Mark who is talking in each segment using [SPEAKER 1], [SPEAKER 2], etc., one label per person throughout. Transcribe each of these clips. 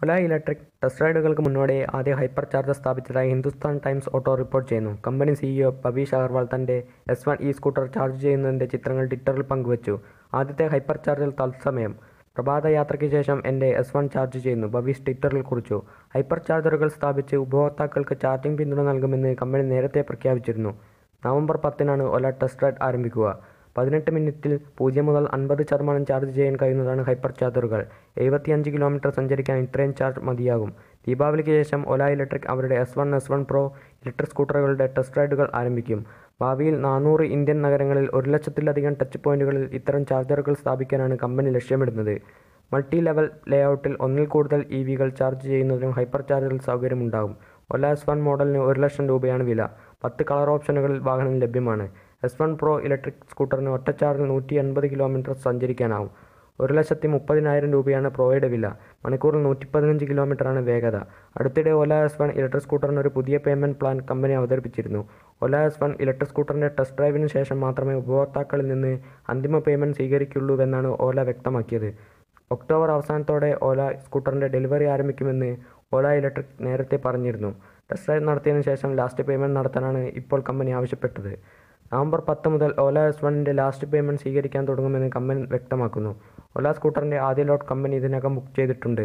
[SPEAKER 1] ഒല electric test റൈഡുകൾക്ക് മുന്നോടി ആദ്യ ഹൈപ്പർ ചാർജർ സ്ഥാപിച്ചതായി ഹിന്ദുസ്ഥാൻ ടൈംസ് ഓട്ടോ റിപ്പോർട്ട് ചെയ്യുന്നു. കമ്പനി സിഇഒ പവീഷ് അഗർവാൾ തന്റെ S one E scooter charge ചെയ്യുന്നതിന്റെ ചിത്രങ്ങൾ ട്വിറ്ററിൽ പങ്കുവച്ചു. ആദ്യത്തെ ഹൈപ്പർ ചാർജർ തത്സമയം പ്രഭാത യാത്രയ്ക്ക് ശേഷം എന്റെ എസ് വൺ ചാർജ് ചെയ്യുന്നു ഭവീഷ് ട്വിറ്ററിൽ കുറിച്ചു. ഹൈപ്പർ ചാർജറുകൾ സ്ഥാപിച്ച് ഉപഭോക്താക്കൾക്ക് ചാർജിംഗ് പിന്തുണ നൽകുമെന്ന് കമ്പനി നേരത്തെ പ്രഖ്യാപിച്ചിരുന്നു. നവംബർ പത്തിനാണ് ഒല ടെസ്റ്റ് റൈഡ് ആരംഭിക്കുക. പതിനെട്ട് മിനിറ്റിൽ പൂജ്യം മുതൽ അൻപത് ശതമാനം ചാർജ് ചെയ്യാൻ കഴിയുന്നതാണ് ഹൈപ്പർ ചാർജറുകൾ. എഴുപത്തിയഞ്ച് കിലോമീറ്റർ സഞ്ചരിക്കാൻ ഇത്രയും ചാർജ് മതിയാകും. ദീപാവലിക്ക് ശേഷം ഒല ഇലക്ട്രിക് അവരുടെ S one S one pro electric സ്കൂട്ടറുകളുടെ test റൈഡുകൾ ആരംഭിക്കും. ഭാവിയിൽ നാനൂറ് ഇന്ത്യൻ നഗരങ്ങളിൽ ഒരു ലക്ഷത്തിലധികം ടച്ച് പോയിന്റുകളിൽ ഇത്തരം ചാർജറുകൾ സ്ഥാപിക്കാനാണ് കമ്പനി ലക്ഷ്യമിടുന്നത്. മൾട്ടി ലെവൽ ലേഔട്ടിൽ ഒന്നിൽ കൂടുതൽ ഇ വികൾ ചാർജ് ചെയ്യുന്നതിനും ഹൈപ്പർ ചാർജറിൽ സൗകര്യമുണ്ടാകും. ഒല എസ് വൺ മോഡലിന് ഒരു ലക്ഷം രൂപയാണ് വില. പത്ത് കളർ ഓപ്ഷനുകളിൽ വാഹനം ലഭ്യമാണ്. എസ് വൺ പ്രോ ഇലക്ട്രിക് സ്കൂട്ടറിന് ഒറ്റ ചാർജിൽ നൂറ്റി എൺപത് കിലോമീറ്റർ സഞ്ചരിക്കാനാവും. ഒരു ലക്ഷത്തി മുപ്പതിനായിരം രൂപയാണ് പ്രോയുടെ വില. മണിക്കൂറിൽ നൂറ്റി പതിനഞ്ച് കിലോമീറ്ററാണ് വേഗത. അടുത്തിടെ ഒല എസ് വൺ ഇലക്ട്രിക് സ്കൂട്ടറിന് ഒരു പുതിയ പേയ്മെന്റ് പ്ലാൻ കമ്പനി അവതരിപ്പിച്ചിരുന്നു. ഒല എസ് വൺ ഇലക്ട്രിക് സ്കൂട്ടറിന്റെ ടെസ്റ്റ് ഡ്രൈവിന് ശേഷം മാത്രമേ ഉപഭോക്താക്കളിൽ നിന്ന് അന്തിമ പേയ്മെന്റ് സ്വീകരിക്കുള്ളൂവെന്നാണ് ഓല വ്യക്തമാക്കിയത്. ഒക്ടോബർ അവസാനത്തോടെ ഓല സ്കൂട്ടറിന്റെ ഡെലിവറി ആരംഭിക്കുമെന്ന് ഓല ഇലക്ട്രിക് നേരത്തെ പറഞ്ഞിരുന്നു. ടെസ്റ്റ് ഡ്രൈവ് നടത്തിയതിനു ശേഷം ലാസ്റ്റ് പേയ്മെന്റ് നടത്താനാണ് ഇപ്പോൾ കമ്പനി ആവശ്യപ്പെട്ടത്. നവംബർ പത്ത് മുതൽ ഓല എസ് വണ്ണിന്റെ ലാസ്റ്റ് പേയ്മെന്റ് സ്വീകരിക്കാൻ തുടങ്ങുമെന്ന് കമ്പനി വ്യക്തമാക്കുന്നു. ഓല സ്കൂട്ടറിന്റെ ആദ്യ ലോട്ട് കമ്പനി ഇതിനകം ബുക്ക് ചെയ്തിട്ടുണ്ട്.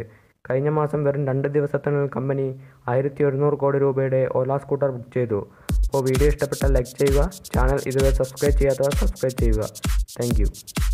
[SPEAKER 1] കഴിഞ്ഞ മാസം വെറും രണ്ട് ദിവസത്തിനുള്ളിൽ കമ്പനി ആയിരത്തി ഒരുന്നൂറ് കോടി രൂപയുടെ ഓല സ്കൂട്ടർ ബുക്ക് ചെയ്തു. അപ്പോൾ വീഡിയോ ഇഷ്ടപ്പെട്ടാൽ ലൈക്ക് ചെയ്യുക. ചാനൽ ഇതുവരെ സബ്സ്ക്രൈബ് ചെയ്യാത്തവർ സബ്സ്ക്രൈബ് ചെയ്യുക. താങ്ക്